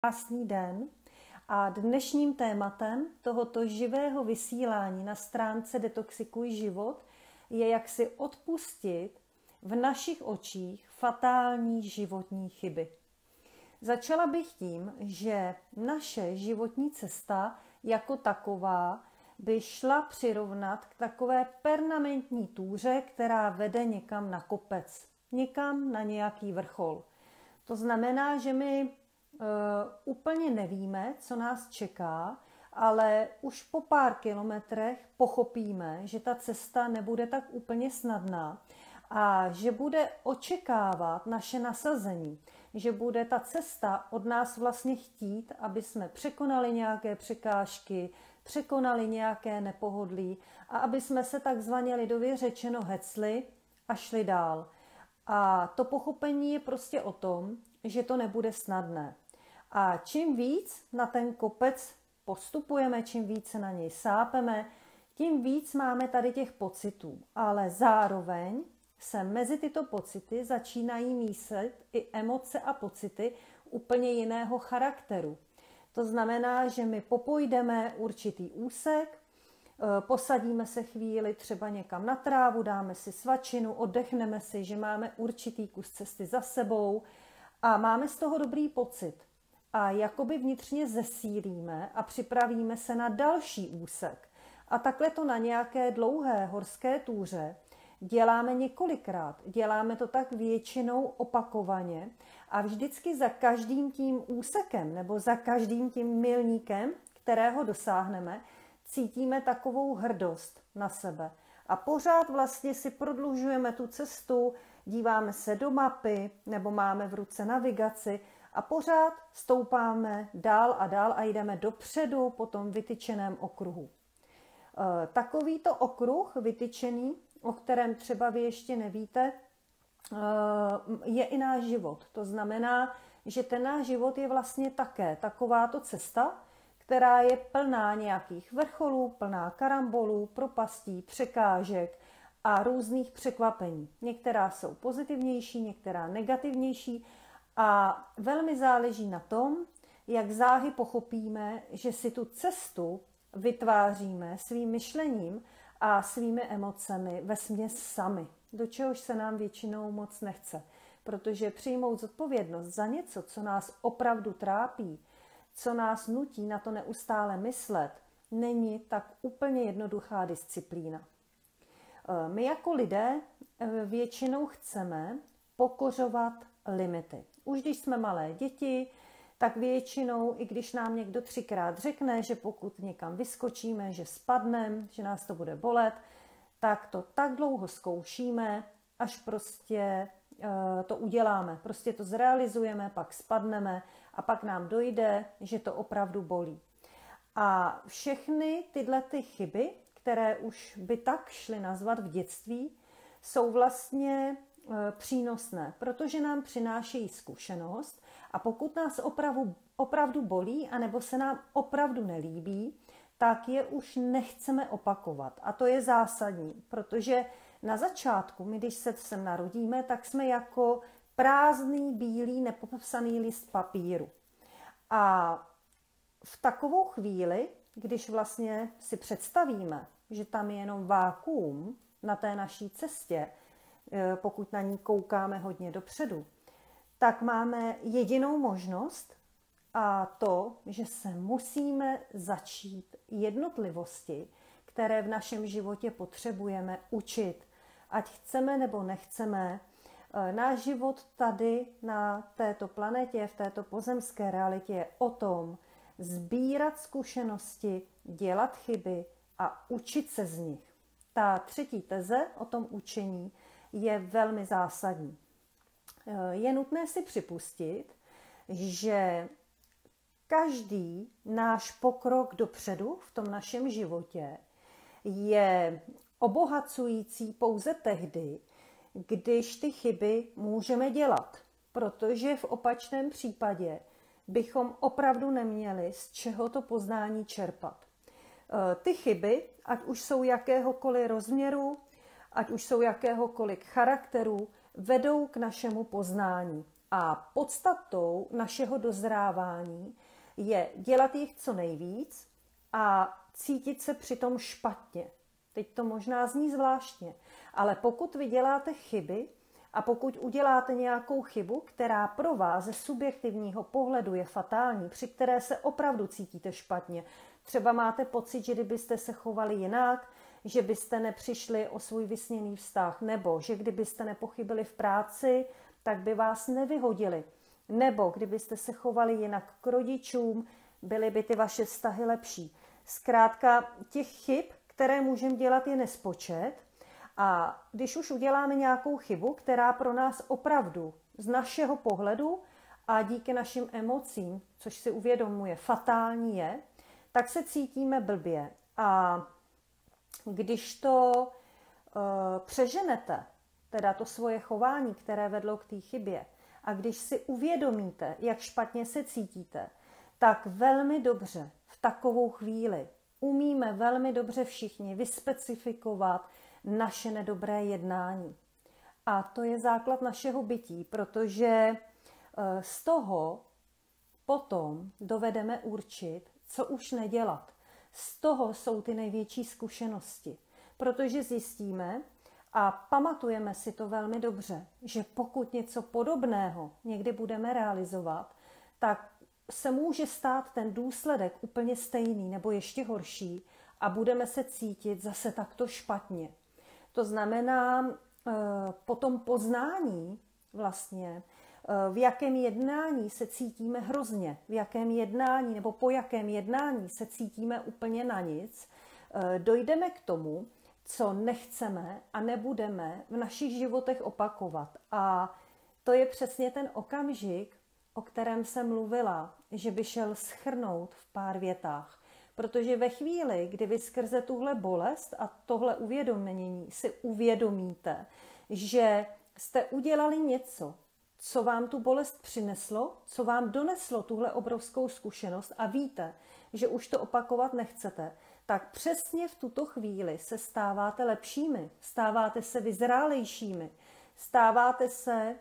krásný den a dnešním tématem tohoto živého vysílání na stránce Detoxikuj život je jak si odpustit v našich očích fatální životní chyby. Začala bych tím, že naše životní cesta jako taková by šla přirovnat k takové permanentní túře, která vede někam na kopec, někam na nějaký vrchol. To znamená, že my uh, úplně nevíme, co nás čeká, ale už po pár kilometrech pochopíme, že ta cesta nebude tak úplně snadná a že bude očekávat naše nasazení, že bude ta cesta od nás vlastně chtít, aby jsme překonali nějaké překážky, překonali nějaké nepohodlí a aby jsme se takzvaně lidově řečeno hecli a šli dál. A to pochopení je prostě o tom, že to nebude snadné. A čím víc na ten kopec postupujeme, čím více na něj sápeme, tím víc máme tady těch pocitů. Ale zároveň se mezi tyto pocity začínají míset i emoce a pocity úplně jiného charakteru. To znamená, že my popojdeme určitý úsek, e, posadíme se chvíli třeba někam na trávu, dáme si svačinu, oddechneme si, že máme určitý kus cesty za sebou a máme z toho dobrý pocit. A jakoby vnitřně zesílíme a připravíme se na další úsek. A takhle to na nějaké dlouhé horské túře děláme několikrát. Děláme to tak většinou opakovaně a vždycky za každým tím úsekem nebo za každým tím milníkem, kterého dosáhneme, cítíme takovou hrdost na sebe. A pořád vlastně si prodlužujeme tu cestu, díváme se do mapy nebo máme v ruce navigaci a pořád stoupáme dál a dál a jdeme dopředu po tom vytyčeném okruhu. E, takovýto okruh vytyčený, o kterém třeba vy ještě nevíte, e, je i náš život. To znamená, že ten náš život je vlastně také takováto cesta, která je plná nějakých vrcholů, plná karambolů, propastí, překážek a různých překvapení. Některá jsou pozitivnější, některá negativnější a velmi záleží na tom, jak záhy pochopíme, že si tu cestu vytváříme svým myšlením a svými emocemi ve směs sami, do čehož se nám většinou moc nechce. Protože přijmout zodpovědnost za něco, co nás opravdu trápí, co nás nutí na to neustále myslet, není tak úplně jednoduchá disciplína. E, my jako lidé e, většinou chceme pokořovat limity. Už když jsme malé děti, tak většinou, i když nám někdo třikrát řekne, že pokud někam vyskočíme, že spadneme, že nás to bude bolet, tak to tak dlouho zkoušíme, až prostě uh, to uděláme. Prostě to zrealizujeme, pak spadneme a pak nám dojde, že to opravdu bolí. A všechny tyhle ty chyby, které už by tak šly nazvat v dětství, jsou vlastně přínosné, protože nám přinášejí zkušenost a pokud nás opravdu, opravdu bolí, anebo se nám opravdu nelíbí, tak je už nechceme opakovat. A to je zásadní, protože na začátku, my když se sem narodíme, tak jsme jako prázdný, bílý, nepopsaný list papíru. A v takovou chvíli, když vlastně si představíme, že tam je jenom vákuum na té naší cestě, Eh, pokud na ní koukáme hodně dopředu, tak máme jedinou možnost a to, že se musíme začít jednotlivosti, které v našem životě potřebujeme učit. Ať chceme nebo nechceme, eh, náš život tady na této planetě, v této pozemské realitě je o tom sbírat zkušenosti, dělat chyby a učit se z nich. Ta třetí teze o tom učení je velmi zásadní. Eh, je nutné si připustit, že každý náš pokrok dopředu v tom našem životě je obohacující pouze tehdy, když ty chyby můžeme dělat. Protože v opačném případě bychom opravdu neměli z čeho to poznání čerpat. Eh, ty chyby, ať už jsou jakéhokoliv rozměru, ať už jsou jakéhokoliv charakteru, vedou k našemu poznání. A podstatou našeho dozrávání je dělat jich co nejvíc a cítit se přitom špatně. Teď to možná zní zvláštně, ale pokud vy děláte chyby a pokud uděláte nějakou chybu, která pro vás ze subjektivního pohledu je fatální, při které se opravdu cítíte špatně, třeba máte pocit, že kdybyste se chovali jinak, že byste nepřišli o svůj vysněný vztah, nebo že kdybyste nepochybili v práci, tak by vás nevyhodili. Nebo kdybyste se chovali jinak k rodičům, byly by ty vaše vztahy lepší. Zkrátka těch chyb, které můžeme dělat, je nespočet. A když už uděláme nějakou chybu, která pro nás opravdu z našeho pohledu a díky našim emocím, což si uvědomuje, fatální je, tak se cítíme blbě. A když to uh, přeženete, teda to svoje chování, které vedlo k té chybě, a když si uvědomíte, jak špatně se cítíte, tak velmi dobře v takovou chvíli umíme velmi dobře všichni vyspecifikovat naše nedobré jednání. A to je základ našeho bytí, protože eh, z toho potom dovedeme určit, co už nedělat. Z toho jsou ty největší zkušenosti, protože zjistíme, a pamatujeme si to velmi dobře, že pokud něco podobného někdy budeme realizovat, tak se může stát ten důsledek úplně stejný nebo ještě horší a budeme se cítit zase takto špatně. To znamená, eh, po tom poznání vlastně, v jakém jednání se cítíme hrozně, v jakém jednání nebo po jakém jednání se cítíme úplně na nic, eh, dojdeme k tomu, co nechceme a nebudeme v našich životech opakovat. A to je přesně ten okamžik, o kterém jsem mluvila, že by šel schrnout v pár větách. Protože ve chvíli, kdy vy skrze tuhle bolest a tohle uvědomění si uvědomíte, že jste udělali něco, co vám tu bolest přineslo, co vám doneslo tuhle obrovskou zkušenost a víte, že už to opakovat nechcete, tak přesně v tuto chvíli se stáváte lepšími, stáváte se vyzrálejšími, stáváte se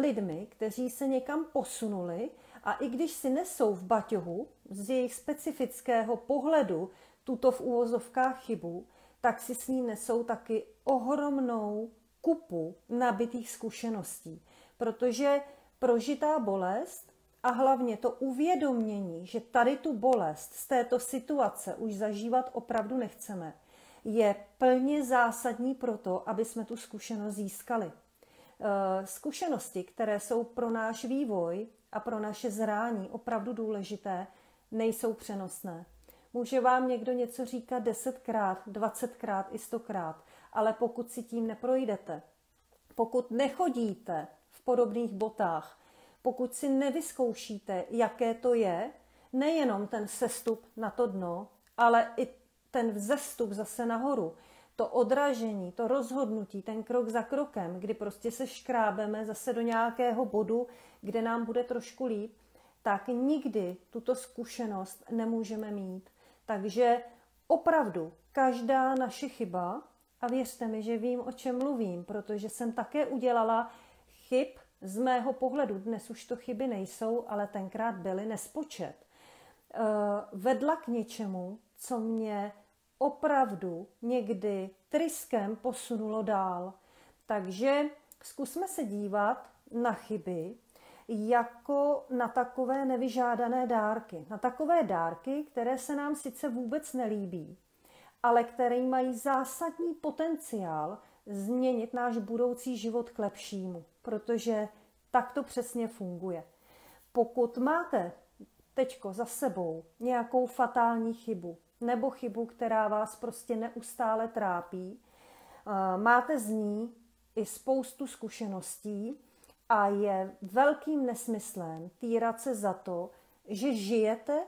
lidmi, kteří se někam posunuli a i když si nesou v baťohu z jejich specifického pohledu tuto v úvozovkách chybu, tak si s ní nesou taky ohromnou kupu nabitých zkušeností. Protože prožitá bolest a hlavně to uvědomění, že tady tu bolest z této situace už zažívat opravdu nechceme, je plně zásadní pro to, aby jsme tu zkušenost získali. Eh, zkušenosti, které jsou pro náš vývoj a pro naše zrání opravdu důležité, nejsou přenosné. Může vám někdo něco říkat desetkrát, dvacetkrát i stokrát, ale pokud si tím neprojdete, pokud nechodíte podobných botách, pokud si nevyzkoušíte, jaké to je, nejenom ten sestup na to dno, ale i ten vzestup zase nahoru, to odražení, to rozhodnutí, ten krok za krokem, kdy prostě se škrábeme zase do nějakého bodu, kde nám bude trošku líp, tak nikdy tuto zkušenost nemůžeme mít. Takže opravdu každá naše chyba, a věřte mi, že vím, o čem mluvím, protože jsem také udělala chyb z mého pohledu, dnes už to chyby nejsou, ale tenkrát byly nespočet, eh, vedla k něčemu, co mě opravdu někdy tryskem posunulo dál. Takže zkusme se dívat na chyby jako na takové nevyžádané dárky. Na takové dárky, které se nám sice vůbec nelíbí, ale které mají zásadní potenciál změnit náš budoucí život k lepšímu, protože tak to přesně funguje. Pokud máte teďko za sebou nějakou fatální chybu, nebo chybu, která vás prostě neustále trápí. Eh, máte z ní i spoustu zkušeností a je velkým nesmyslem týrat se za to, že žijete,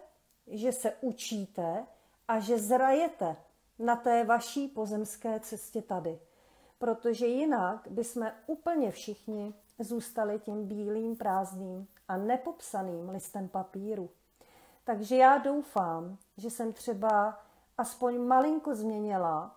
že se učíte a že zrajete na té vaší pozemské cestě tady. Protože jinak bychom úplně všichni zůstali tím bílým, prázdným a nepopsaným listem papíru. Takže já doufám, že jsem třeba aspoň malinko změnila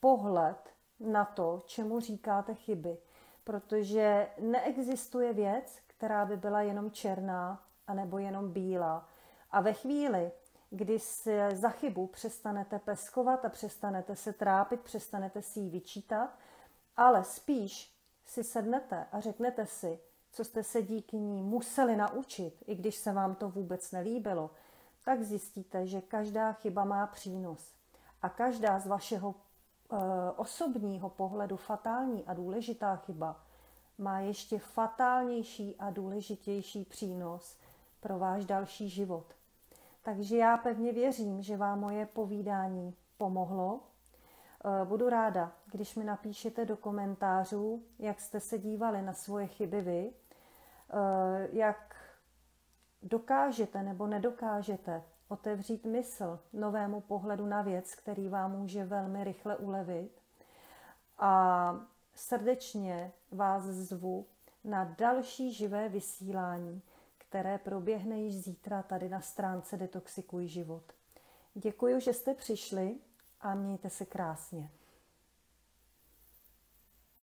pohled na to, čemu říkáte chyby. Protože neexistuje věc, která by byla jenom černá anebo jenom bílá. A ve chvíli, kdy se za chybu přestanete peskovat a přestanete se trápit, přestanete si ji vyčítat, ale spíš si sednete a řeknete si, co jste se díky ní museli naučit, i když se vám to vůbec nelíbilo, tak zjistíte, že každá chyba má přínos. A každá z vašeho e, osobního pohledu fatální a důležitá chyba má ještě fatálnější a důležitější přínos pro váš další život. Takže já pevně věřím, že vám moje povídání pomohlo. Eh, budu ráda, když mi napíšete do komentářů, jak jste se dívali na svoje chyby vy, eh, jak dokážete nebo nedokážete otevřít mysl novému pohledu na věc, který vám může velmi rychle ulevit. A srdečně vás zvu na další živé vysílání, které proběhne již zítra tady na stránce Detoxikuj život. Děkuji, že jste přišli a mějte se krásně.